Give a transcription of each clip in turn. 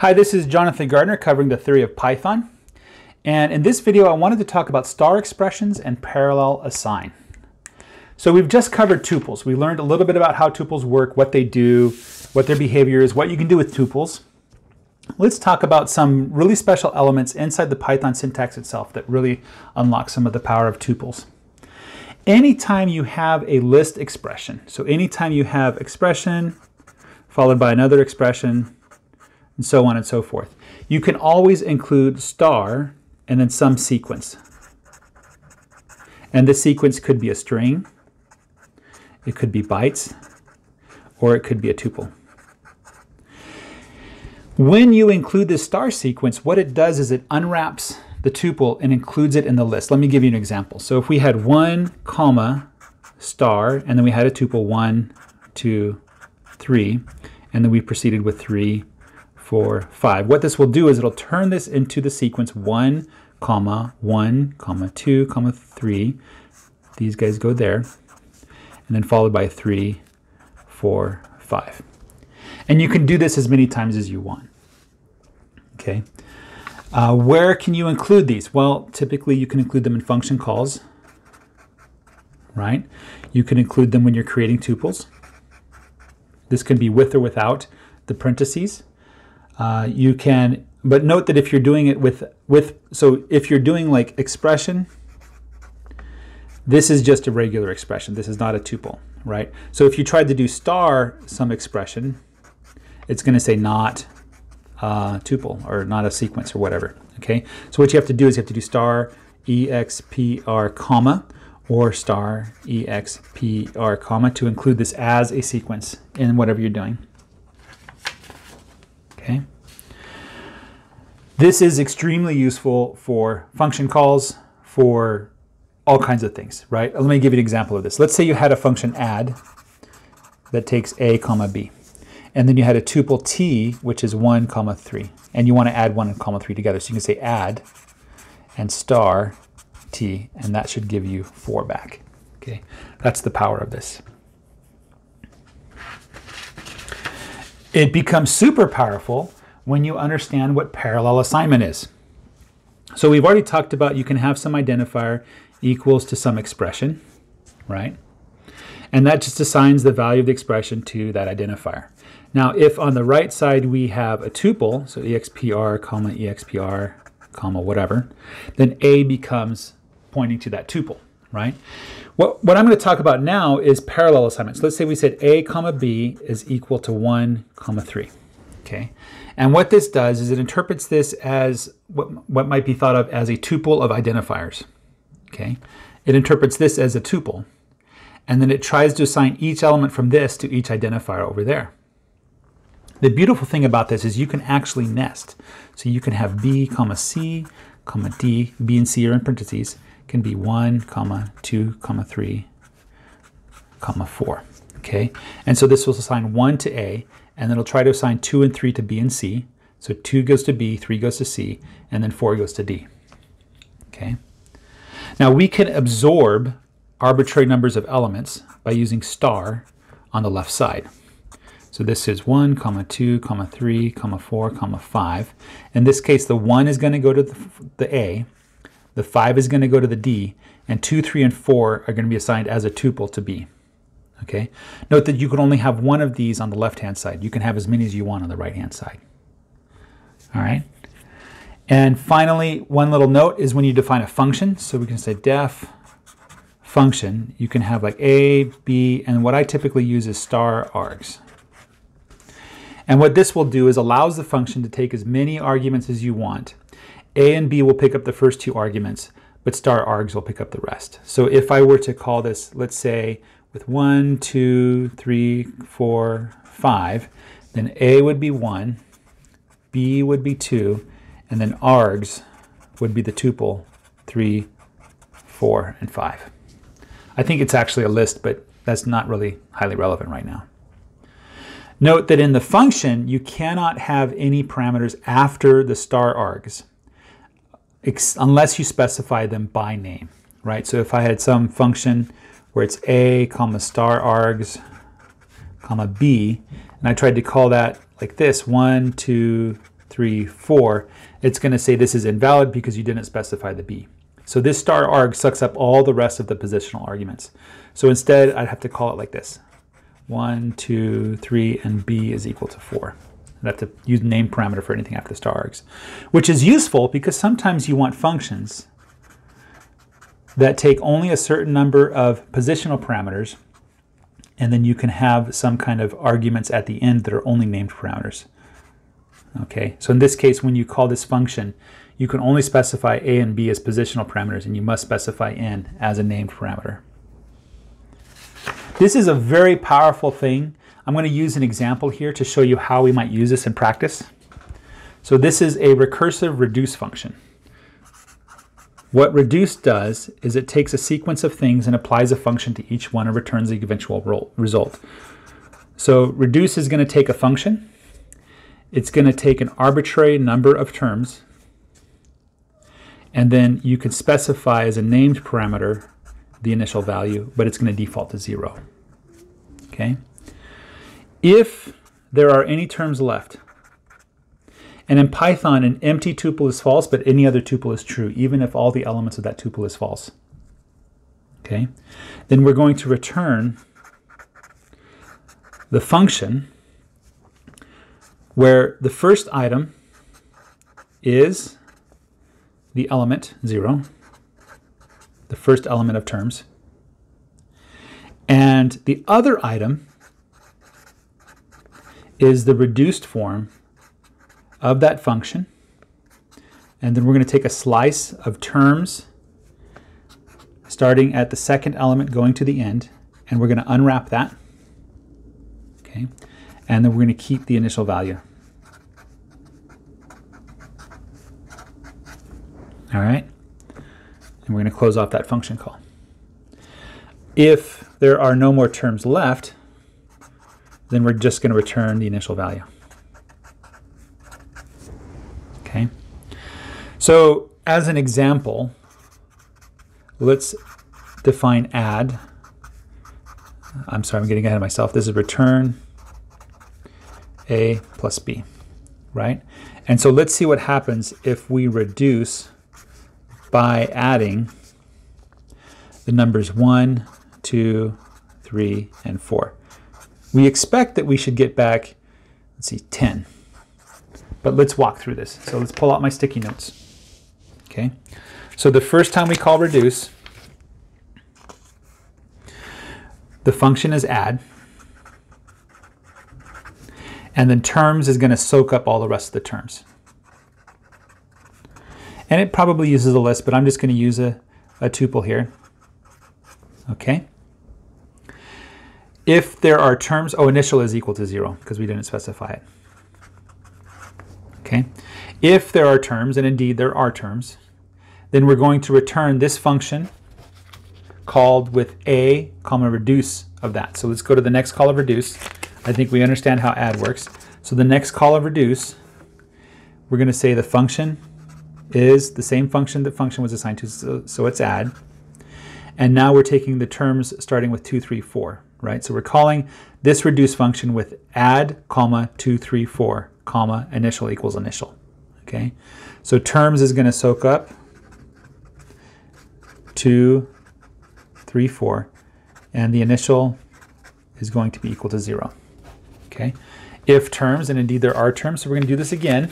Hi, this is Jonathan Gardner covering the theory of Python. And in this video, I wanted to talk about star expressions and parallel assign. So we've just covered tuples. We learned a little bit about how tuples work, what they do, what their behavior is, what you can do with tuples. Let's talk about some really special elements inside the Python syntax itself that really unlock some of the power of tuples. Anytime you have a list expression, so anytime you have expression followed by another expression, and so on and so forth. You can always include star and then some sequence. And this sequence could be a string, it could be bytes, or it could be a tuple. When you include this star sequence, what it does is it unwraps the tuple and includes it in the list. Let me give you an example. So if we had one comma star, and then we had a tuple one, two, three, and then we proceeded with three, four, five. What this will do is it'll turn this into the sequence one, comma, one, comma, two, comma, three. These guys go there. And then followed by three, four, five. And you can do this as many times as you want. Okay. Uh, where can you include these? Well, typically you can include them in function calls, right? You can include them when you're creating tuples. This can be with or without the parentheses. Uh, you can, but note that if you're doing it with, with, so if you're doing like expression, this is just a regular expression. This is not a tuple, right? So if you tried to do star some expression, it's going to say not a tuple or not a sequence or whatever, okay? So what you have to do is you have to do star expr comma or star expr comma to include this as a sequence in whatever you're doing. Okay. This is extremely useful for function calls, for all kinds of things, right? Let me give you an example of this. Let's say you had a function add that takes a comma b. And then you had a tuple t, which is 1 comma 3. And you want to add 1 and comma 3 together. So you can say add and star t, and that should give you 4 back. Okay, That's the power of this. It becomes super powerful when you understand what parallel assignment is. So we've already talked about you can have some identifier equals to some expression, right? And that just assigns the value of the expression to that identifier. Now, if on the right side we have a tuple, so expr, comma, expr, comma, whatever, then a becomes pointing to that tuple, right? What, what I'm going to talk about now is parallel assignments. Let's say we said a comma b is equal to 1 comma 3. Okay, and what this does is it interprets this as what, what might be thought of as a tuple of identifiers. Okay, it interprets this as a tuple, and then it tries to assign each element from this to each identifier over there. The beautiful thing about this is you can actually nest. So you can have b comma c comma d, b and c are in parentheses, can be 1, comma 2, comma 3, comma 4. Okay, and so this will assign 1 to A, and then it'll try to assign 2 and 3 to B and C. So 2 goes to B, 3 goes to C, and then 4 goes to D. Okay. Now we can absorb arbitrary numbers of elements by using star on the left side. So this is 1, comma 2, comma 3, comma 4, comma 5. In this case, the 1 is going to go to the, the A, the 5 is going to go to the D, and 2, 3, and 4 are going to be assigned as a tuple to B. Okay. Note that you can only have one of these on the left-hand side. You can have as many as you want on the right-hand side. All right. And finally, one little note is when you define a function. So we can say def function. You can have like A, B, and what I typically use is star args. And what this will do is allows the function to take as many arguments as you want a and B will pick up the first two arguments, but star args will pick up the rest. So if I were to call this, let's say, with one, two, three, four, five, then A would be 1, B would be 2, and then args would be the tuple 3, 4, and 5. I think it's actually a list, but that's not really highly relevant right now. Note that in the function, you cannot have any parameters after the star args unless you specify them by name, right? So if I had some function where it's a comma star args comma b, and I tried to call that like this, one, two, three, four, it's going to say this is invalid because you didn't specify the b. So this star arg sucks up all the rest of the positional arguments. So instead, I'd have to call it like this. One, two, three, and b is equal to four. I'd have to use name parameter for anything after the star args, which is useful because sometimes you want functions that take only a certain number of positional parameters, and then you can have some kind of arguments at the end that are only named parameters. Okay, so in this case, when you call this function, you can only specify a and b as positional parameters, and you must specify n as a named parameter. This is a very powerful thing. I'm going to use an example here to show you how we might use this in practice. So this is a recursive reduce function. What reduce does is it takes a sequence of things and applies a function to each one and returns the eventual result. So reduce is going to take a function. It's going to take an arbitrary number of terms and then you can specify as a named parameter the initial value, but it's going to default to zero. Okay. If there are any terms left, and in Python, an empty tuple is false, but any other tuple is true, even if all the elements of that tuple is false. Okay, then we're going to return the function where the first item is the element 0, the first element of terms, and the other item is the reduced form of that function. And then we're going to take a slice of terms starting at the second element going to the end, and we're going to unwrap that. Okay. And then we're going to keep the initial value. All right. And we're going to close off that function call. If there are no more terms left, then we're just going to return the initial value. Okay. So as an example, let's define add. I'm sorry, I'm getting ahead of myself. This is return a plus b, right? And so let's see what happens if we reduce by adding the numbers 1, 2, 3, and 4. We expect that we should get back, let's see, 10. But let's walk through this. So let's pull out my sticky notes. Okay. So the first time we call reduce, the function is add. And then terms is going to soak up all the rest of the terms. And it probably uses a list, but I'm just going to use a, a tuple here. Okay. If there are terms, oh, initial is equal to zero because we didn't specify it. Okay. If there are terms, and indeed there are terms, then we're going to return this function called with a comma reduce of that. So let's go to the next call of reduce. I think we understand how add works. So the next call of reduce, we're going to say the function is the same function that function was assigned to, so, so it's add. And now we're taking the terms starting with 2, 3, 4, right? So we're calling this reduce function with add, comma, 2, 3, 4, comma, initial equals initial, okay? So terms is going to soak up 2, 3, 4, and the initial is going to be equal to 0, okay? If terms, and indeed there are terms, so we're going to do this again.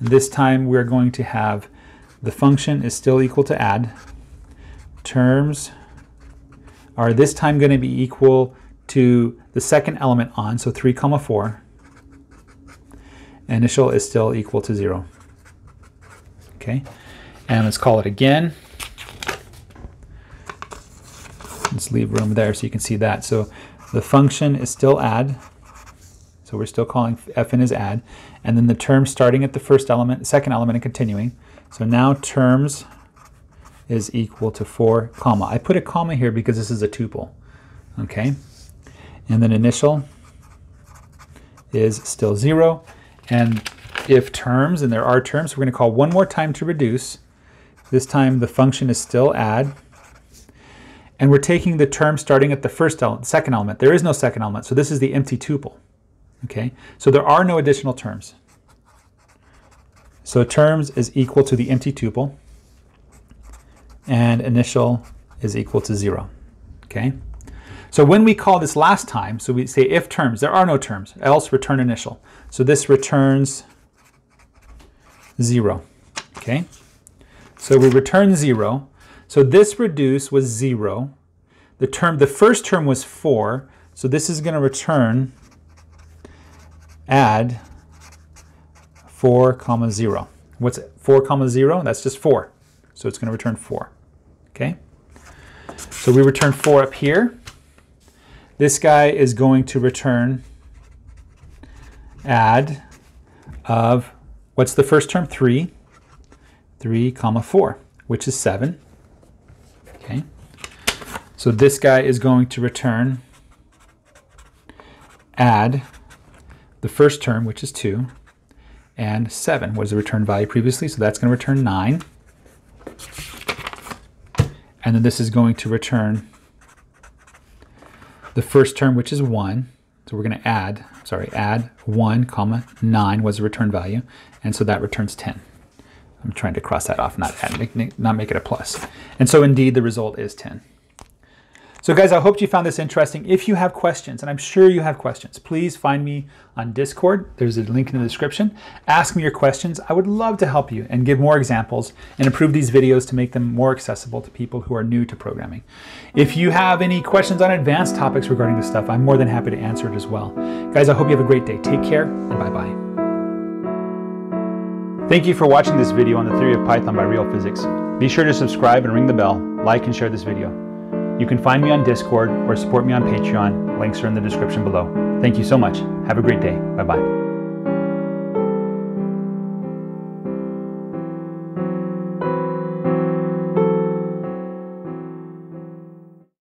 And this time we're going to have the function is still equal to add. Terms are this time going to be equal to the second element on, so 3 comma 4. Initial is still equal to 0. Okay, and let's call it again. Let's leave room there so you can see that. So the function is still add. So we're still calling fn as add. And then the term starting at the first element, second element, and continuing. So now terms is equal to 4 comma. I put a comma here because this is a tuple. Okay. And then initial is still 0. And if terms, and there are terms, we're going to call one more time to reduce. This time the function is still add. And we're taking the term starting at the first element, second element. There is no second element, so this is the empty tuple. Okay, so there are no additional terms. So terms is equal to the empty tuple, and initial is equal to 0. Okay? So when we call this last time, so we say if terms, there are no terms, else return initial. So this returns 0. Okay? So we return 0. So this reduce was 0. The term, the first term was 4. So this is going to return add 4 comma 0. What's 4 comma 0? That's just 4. So it's going to return 4. Okay? So we return 4 up here. This guy is going to return add of, what's the first term? 3. 3 comma 4, which is 7. Okay. So this guy is going to return add the first term, which is 2, and 7 was the return value previously, so that's going to return 9. And then this is going to return the first term, which is 1. So we're going to add, sorry, add 1 comma 9 was the return value, and so that returns 10. I'm trying to cross that off, not add, make, not make it a plus. And so indeed the result is 10. So guys, I hope you found this interesting. If you have questions, and I'm sure you have questions, please find me on Discord. There's a link in the description. Ask me your questions. I would love to help you and give more examples and improve these videos to make them more accessible to people who are new to programming. If you have any questions on advanced topics regarding this stuff, I'm more than happy to answer it as well. Guys, I hope you have a great day. Take care and bye-bye. Thank you for watching this video on the theory of Python by Real Physics. Be sure to subscribe and ring the bell, like and share this video. You can find me on Discord or support me on Patreon. Links are in the description below. Thank you so much. Have a great day. Bye bye.